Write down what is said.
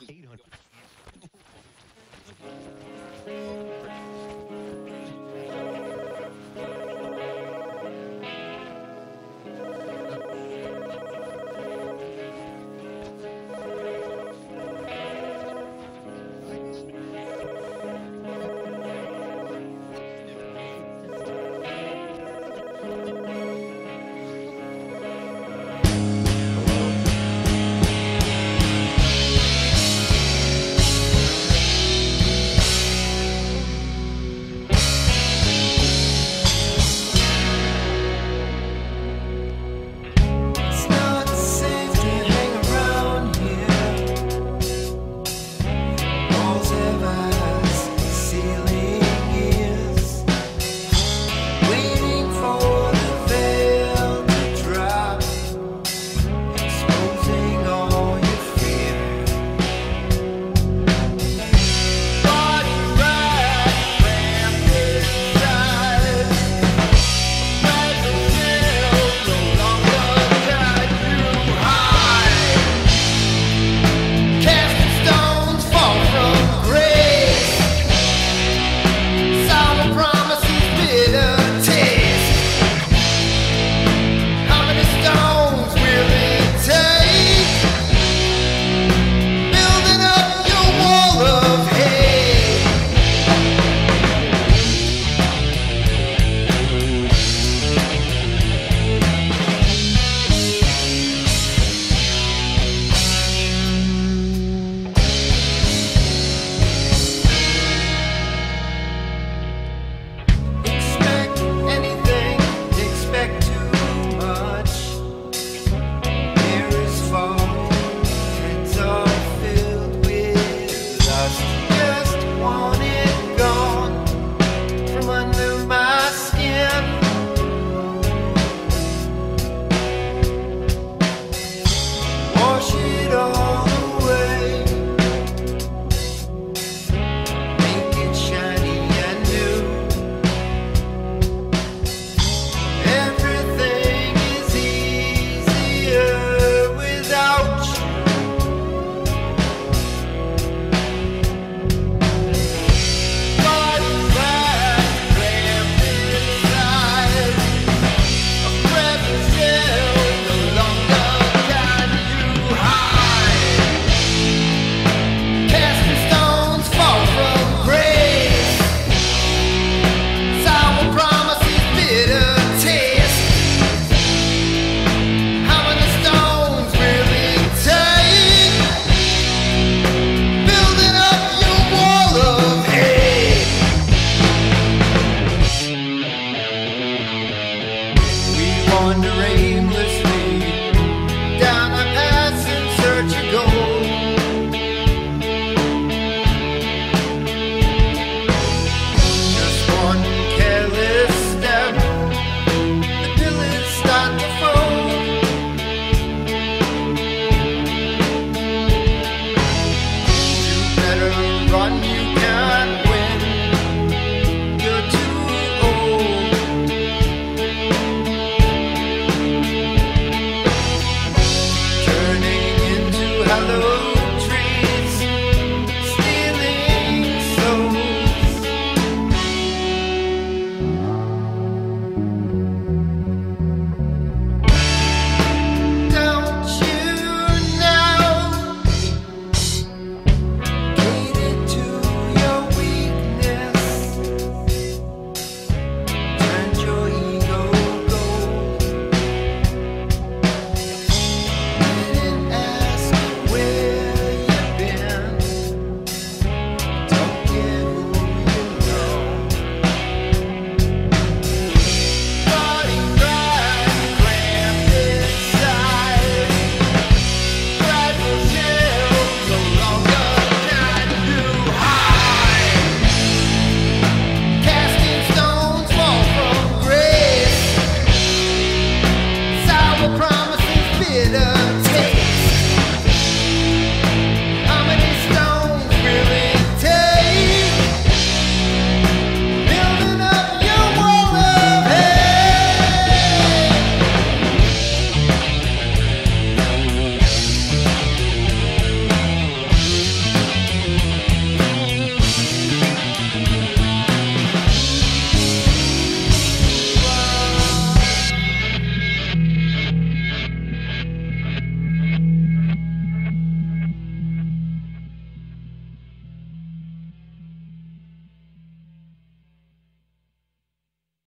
800. Wander aimlessly promises, bitter